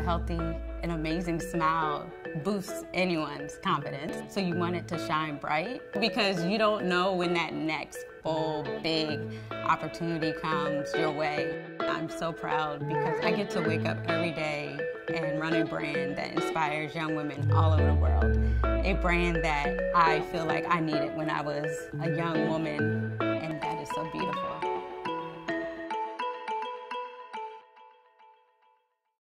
a healthy and amazing smile boosts anyone's confidence. So you want it to shine bright because you don't know when that next full big opportunity comes your way. I'm so proud because I get to wake up every day and run a brand that inspires young women all over the world. A brand that I feel like I needed when I was a young woman.